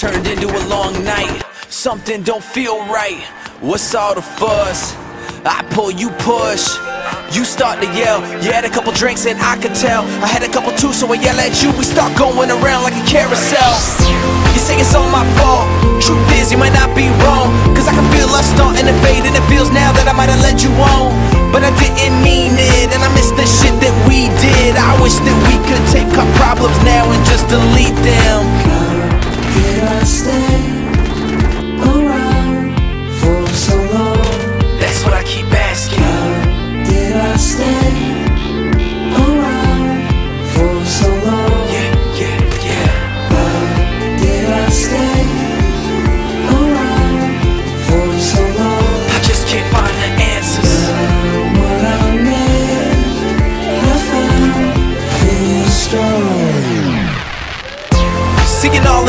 turned into a long night. Something don't feel right. What's all the fuss? I pull, you push. You start to yell. You had a couple drinks and I could tell. I had a couple too, so I yell at you. We start going around like a carousel. You say it's all my fault. Truth is, you might not be wrong. Cause I can feel us starting to fade, and it feels now that I might have led you on. But I didn't mean it, and I miss the shit that we did. I wish that we could take our problems now and just delete them.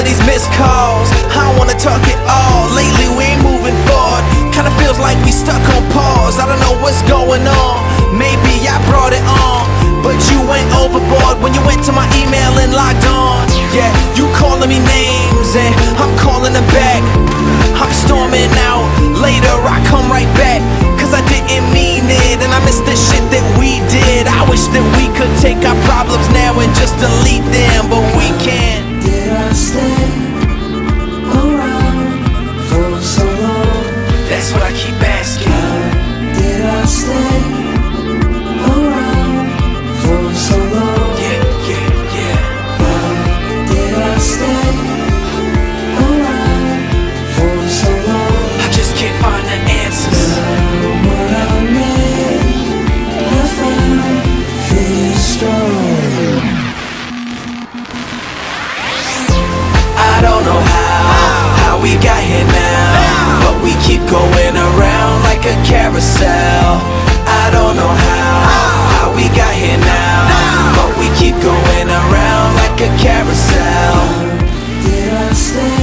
Of these missed calls, I don't wanna talk at all. Lately we ain't moving forward. Kinda feels like we stuck on pause. I don't know what's going on. Maybe I brought it on, but you went overboard when you went to my email and logged on. Yeah, you calling me names and I'm calling them back. I'm storming out. Later I come right back. Cause I didn't mean it and I miss the shit that we did. I wish that we could take our problems now and just delete them, we got here now, but we keep going around like a carousel. I don't know how, how we got here now, but we keep going around like a carousel. Did I stay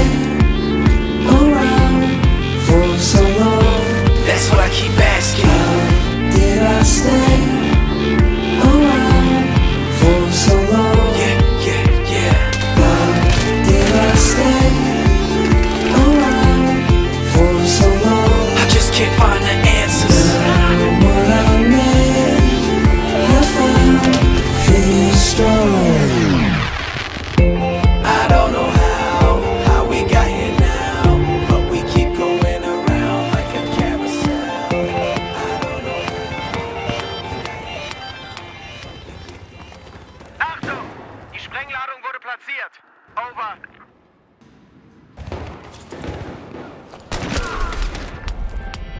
Sprengladung wurde platziert. Over.